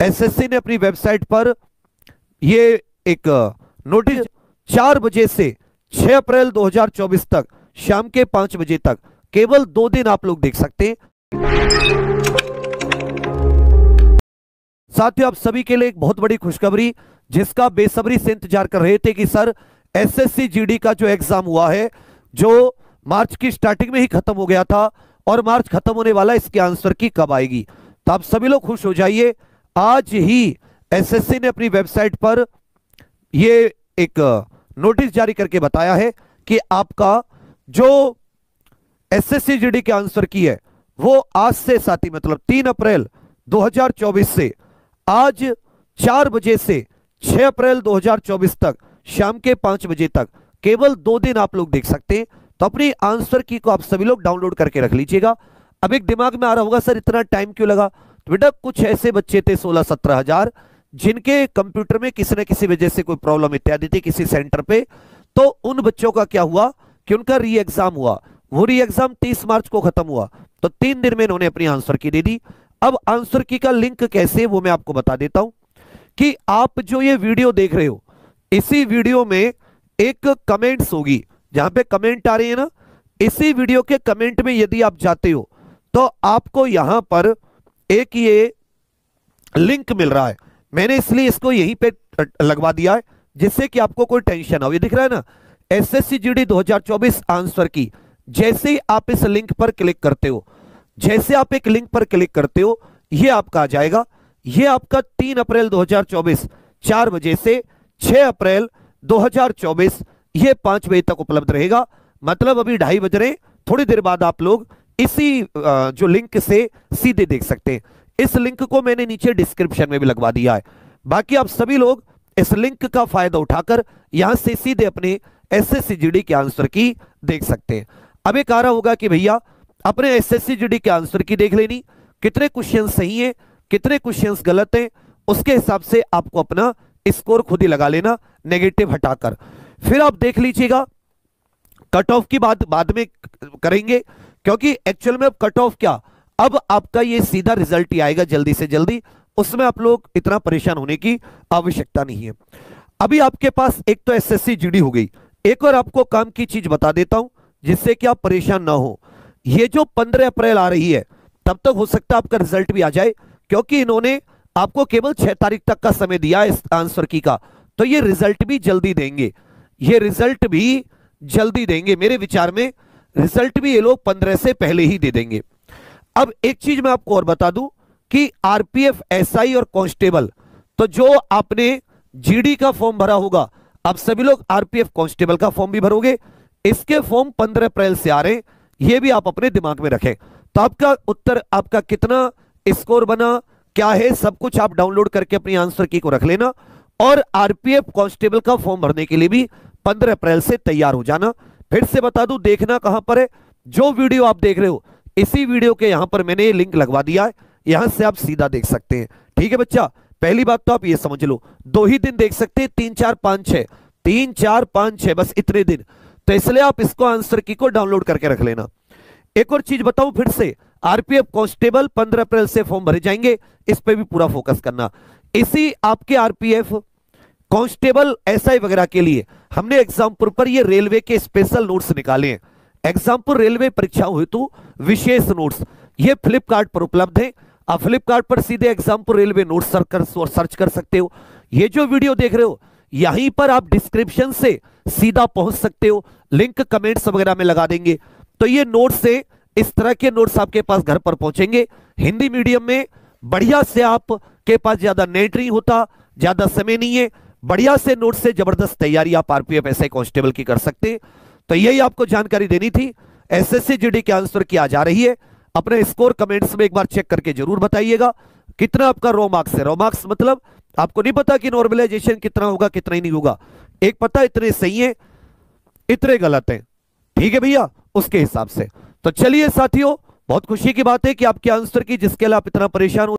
SSC ने अपनी website पर यह एक नोटिस चार बजे से 6 अप्रैल 2024 तक, शाम के पाँच बजे तक, केवल दो दिन आप लोग देख सकते हैं। साथियों, आप सभी के लिए एक बहुत बड़ी खुशखबरी, जिसका बेसब्री से इंतज़ार कर रहे थे कि सर एसएससी जीडी का जो एग्ज़ाम हुआ है, जो मार्च की स्टार्टिंग में ही खत्म हो गया था, और मार्च खत्म होने वाला इसके आंसर की कब आएगी? तो आप सभी लोग खुश हो जाइए। आज ही एसएससी ने अपनी वेबसाइट पर यह एक नोटिस जारी करके बताया है कि आपका जो एसएससी जीडी के आंसर की है, वो आज से साथी मतलब तीन अप्रैल 2024 से, आज चार बजे से 6 अप्रैल 2024 तक, शाम के पाँच बजे तक, केवल दो दिन आप लोग देख सकते हैं। तो अपनी आंसर की को आप सभी लोग डाउनलोड करके रख लीजिएगा। अब एक दिमाग में आ रहा होगा, सर, इतना टाइम क्यों लगा? बेटा कुछ ऐसे बच्चे थे सोलह सत्रह हज़ार, जिनके कंप्यूटर में किसी न किसी वजह से कोई प्रॉब्लम इत्यादि थी किसी सेंटर पे। तो उन बच्चों का क्या हुआ कि उनका री एग्ज़ाम हुआ। वो री एग्ज़ाम तीस मार्च को खत्म हुआ। तो तीन दिन में इन्होंने अपनी आंसर की दे दी। अब आंसर की का लिंक कैसे, वो मैं आपको बता देता हूँ कि आप जो ये वीडियो देख रहे हो, इसी वीडियो में एक कमेंट्स होगी। जहाँ पे कमेंट आ रही है ना, इसी वीडियो के कमेंट में यदि आप जाते हो तो आपको यहाँ पर एक ये लिंक मिल रहा है। मैंने इसलिए इसको यहीं पे लगवा दिया है, जिससे कि आपको कोई टेंशन हो। ये दिख रहा है ना? S S C G D दो आंसर की। जैसे ही आप इस लिंक पर क्लिक करते हो, जैसे आप एक लिंक पर क्लिक करते हो, ये आपका आ जाएगा। ये आपका तीन अप्रैल 2024 चार बजे से 6 अप्रैल 2024 ये पाँच बजे तक उपलब्ध रहेगा। मतलब अभी ढाई बज रहे थोड़ी देर बाद आप लोग इसी जो लिंक से सीधे देख सकते हैं। इस लिंक को मैंने नीचे डिस्क्रिप्शन में भी लगवा दिया है। बाकी आप सभी लोग इस लिंक का फ़ायदा उठाकर यहाँ से सीधे अपने एस एस के आंसर की देख सकते हैं। अब एक आ रहा होगा कि भैया, अपने एस एस के आंसर की देख लेनी। कितने क्वेश्चन सही है, कितने क्वेश्चन गलत हैं, उसके हिसाब से आपको अपना स्कोर खुद ही लगा लेना नेगेटिव हटाकर। फिर आप देख लीजिएगा कट ऑफ़ की बात, बाद में करेंगे। क्योंकि एक्चुअल में अब कट ऑफ़ क्या? अब आपका ये सीधा रिज़ल्ट ही आएगा जल्दी से जल्दी। उसमें आप लोग इतना परेशान होने की आवश्यकता नहीं है। अभी आपके पास एक तो एसएससी जीडी हो गई। एक और आपको काम की चीज़ बता देता हूँ, जिससे कि आप परेशान ना हो। ये जो 15 अप्रैल आ रही है, तब तक हो सकता है आपका रिज़ल्ट भी आ जाए, क्योंकि इन्होंने आपको केवल छह तारीख तक का समय दिया इस आंसर की का। तो ये रिज़ल्ट भी जल्दी देंगे। ये रिज़ल्ट भी जल्दी देंगे। मेरे विचार में रिज़ल्ट भी ये लोग पंद्रह से पहले ही दे देंगे। अब एक चीज़ मैं आपको और बता दूँ कि आरपीएफ, एसआई और कांस्टेबल तो जो आपने जीडी का फॉर्म भरा होगा, अब सभी लोग आरपीएफ, कांस्टेबल का फॉर्म भी भरोगे। इसके फॉर्म 15 अप्रैल से आ रहे ये भी आप अपने दिमाग में रखें। तो आपका उत्तर, आपका कितना स्कोर बना, क्या है, सब कुछ आप डाउनलोड करके अपनी आंसर की को रख लेना। और आरपीएफ, कांस्टेबल का फॉर्म भरने के लिए भी 15 अप्रैल से तैयार हो जाना। फिर से बता दूँ, देखना कहाँ पर है। जो वीडियो आप देख रहे हो, इसी वीडियो के यहाँ पर मैंने ये लिंक लगवा दिया है। यहाँ से आप सीधा देख सकते हैं। ठीक है बच्चा? पहली बात तो आप ये समझ लो, दो ही दिन देख सकते हैं, तीन, चार, पाँच, छह। तीन, चार, पाँच, छह, बस इतने दिन। तो इसलिए आप इसको आंसर की को डाउनलोड करके रख लेना। एक और चीज़ बताऊँ फिर से आरपीएफ कांस्टेबल 15 अप्रैल से फॉर्म भरे जाएँगे, इस पर भी पूरा फोकस करना। इसी आपके आरपीएफ कांस्टेबल एसआई वगैरह के लिए हमने एग्जामपुर पर ये रेलवे के स्पेशल नोट्स निकाले हैं। एग्जामपुर रेलवे परीक्षा हेतु विशेष नोट्स ये फ्लिपकार्ट पर उपलब्ध है। आप फ्लिपकार्ट पर सीधे एग्जामपुर रेलवे नोट सर्च कर सकते हो। ये जो वीडियो देख रहे हो, यहीं पर आप डिस्क्रिप्शन से सीधा पहुँच सकते हो। लिंक कमेंट्स वगैरह में लगा देंगे। तो ये नोट से इस तरह के नोट्स आपके पास घर पर पहुँचेंगे। हिंदी मीडियम में बढ़िया से आप के पास ज़्यादा नेट नहीं होता, ज़्यादा समय नहीं है। बढ़िया से नोट से ज़बरदस्त तैयारी आप आरपीएफ ऐसे कांस्टेबल की कर सकते हैं। तो यही आपको जानकारी देनी थी। एसएससी जीडी के आंसर की आ जा रही है। अपने स्कोर कमेंट्स में एक बार चेक करके ज़रूर बताइएगा। कितना आपका रो मार्क्स है? रो मार्क्स मतलब आपको नहीं पता कि नॉर्मलाइजेशन कितना होगा, कितना ही नहीं होगा। एक पता इतने सही है, इतने गलत है। ठीक है भैया? उसके हिसाब से। तो चलिए साथियों, बहुत खुशी की बात है कि आपके आंसर की, जिसके लिए आप इतना परेशान